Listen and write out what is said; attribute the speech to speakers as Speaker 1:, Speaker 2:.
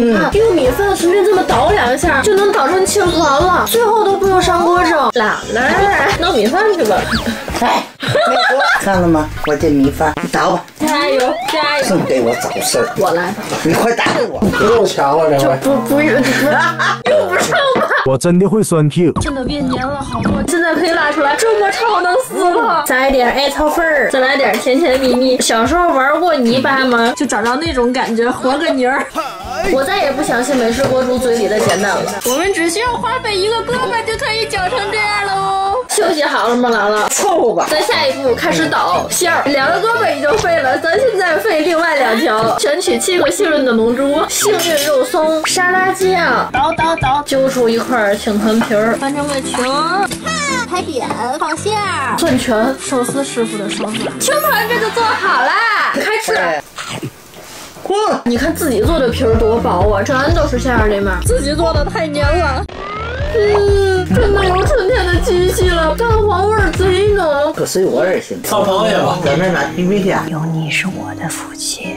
Speaker 1: 你看用米饭随便这么捣两下，就能捣成青团了，最后都不用上锅蒸。姥姥，弄米饭去吧。
Speaker 2: 哎，看了吗？我这米饭，你打吧。
Speaker 1: 加油，加油！
Speaker 2: 净给我找事儿。
Speaker 1: 我来吧。
Speaker 2: 你快打给我。
Speaker 3: 又强了，这回。
Speaker 1: 不不用，用不上吧？
Speaker 4: 我真的会酸屁。
Speaker 1: 真的变粘了好多，现在可以拉出来，这么臭能撕了。撒一点艾草粉儿，再来点甜甜蜜蜜。小时候玩过泥巴吗？就找着那种感觉，和个泥儿。我再也不相信美食博主嘴里的简单了。我们只需要花费一个胳膊就可以搅成这样了哦。休息好了吗，姥姥？
Speaker 2: 凑合吧。
Speaker 1: 咱下一步开始捣馅儿。两个胳膊已经废了，咱现在废另外两条。选取七个幸运的龙珠，幸运肉松，沙拉酱，捣捣捣，揪出一块青团皮儿，翻成个球。拍扁，放馅儿，攥拳，寿司师傅的手法，青团这就做好啦，开吃。
Speaker 2: 滚！
Speaker 1: 你看自己做的皮儿多薄啊，全都是馅儿的嘛，自己做的太黏了。嗯，真的有春天的气息了，蛋黄味儿贼浓。
Speaker 2: 可随我而行。
Speaker 3: 放螃蟹吧，
Speaker 2: 咱们拿皮皮虾。
Speaker 5: 有你是我的福气。